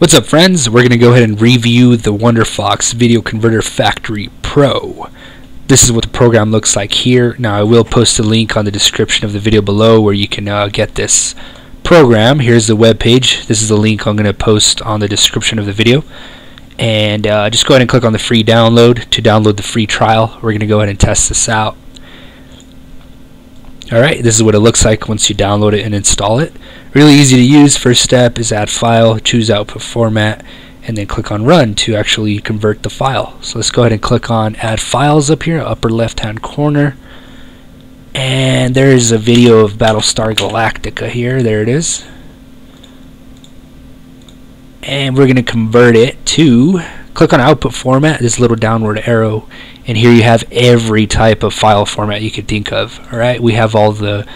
What's up friends? We're going to go ahead and review the WonderFox Video Converter Factory Pro. This is what the program looks like here. Now I will post a link on the description of the video below where you can uh, get this program. Here's the web page. This is the link I'm going to post on the description of the video. And uh, just go ahead and click on the free download to download the free trial. We're going to go ahead and test this out. Alright, this is what it looks like once you download it and install it. Really easy to use. First step is add file, choose output format, and then click on run to actually convert the file. So let's go ahead and click on add files up here, upper left hand corner. And there's a video of Battlestar Galactica here. There it is. And we're going to convert it to click on output format, this little downward arrow, and here you have every type of file format you could think of. Alright, we have all the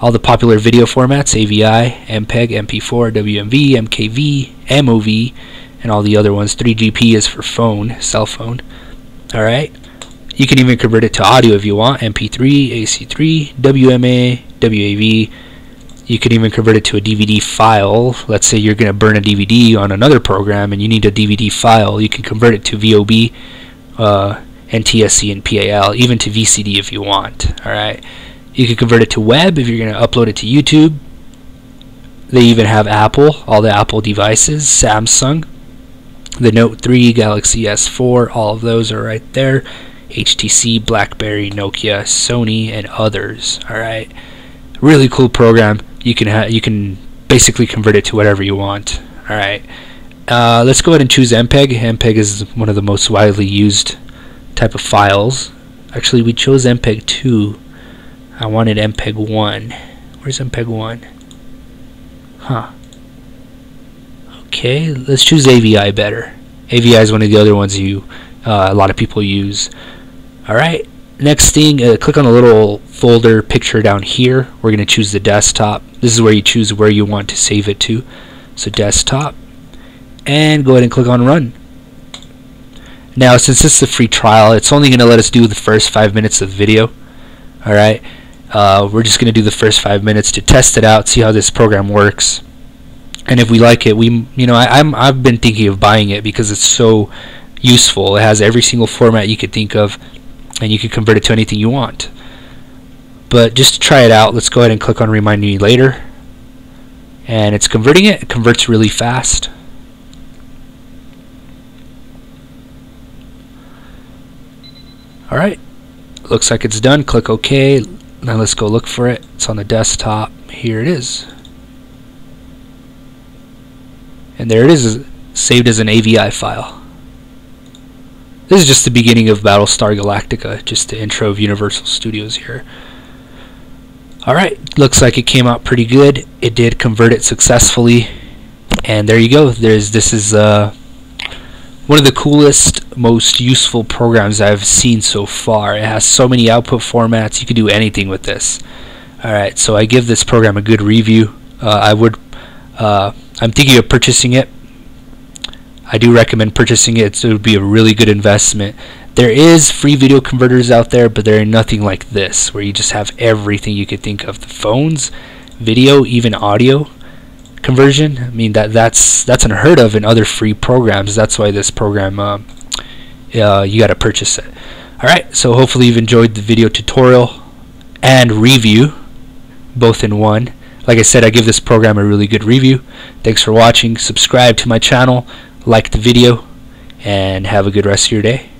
all the popular video formats, AVI, MPEG, MP4, WMV, MKV, MOV, and all the other ones. 3GP is for phone, cell phone. Alright, you can even convert it to audio if you want, MP3, AC3, WMA, WAV, you can even convert it to a DVD file. Let's say you're going to burn a DVD on another program and you need a DVD file. You can convert it to VOB, uh, NTSC, and PAL, even to VCD if you want. All right. You can convert it to web if you're going to upload it to YouTube. They even have Apple, all the Apple devices, Samsung, the Note 3, Galaxy S4, all of those are right there. HTC, BlackBerry, Nokia, Sony, and others. All right. Really cool program you can you can basically convert it to whatever you want. All right. Uh, let's go ahead and choose MPEG. MPEG is one of the most widely used type of files. Actually, we chose MPEG 2. I wanted MPEG 1. Where's MPEG 1? Huh. Okay, let's choose AVI better. AVI is one of the other ones you uh, a lot of people use. All right. Next thing, uh, click on the little folder picture down here. We're going to choose the desktop. This is where you choose where you want to save it to. So desktop. And go ahead and click on run. Now since this is a free trial, it's only going to let us do the first five minutes of the video. Alright, uh, we're just going to do the first five minutes to test it out, see how this program works. And if we like it, we, you know, I, I'm, I've been thinking of buying it because it's so useful. It has every single format you could think of and you can convert it to anything you want. But just to try it out, let's go ahead and click on Remind Me Later. And it's converting it. It converts really fast. Alright, looks like it's done. Click OK. Now let's go look for it. It's on the desktop. Here it is. And there it is, saved as an AVI file. This is just the beginning of Battlestar Galactica, just the intro of Universal Studios here. Alright, looks like it came out pretty good. It did convert it successfully. And there you go. There's This is uh, one of the coolest, most useful programs I've seen so far. It has so many output formats. You can do anything with this. Alright, so I give this program a good review. Uh, I would, uh, I'm thinking of purchasing it I do recommend purchasing it. So it would be a really good investment. There is free video converters out there, but there are nothing like this, where you just have everything you could think of: the phones, video, even audio conversion. I mean that that's that's unheard of in other free programs. That's why this program uh, uh, you got to purchase it. All right. So hopefully you've enjoyed the video tutorial and review, both in one. Like I said, I give this program a really good review. Thanks for watching. Subscribe to my channel like the video, and have a good rest of your day.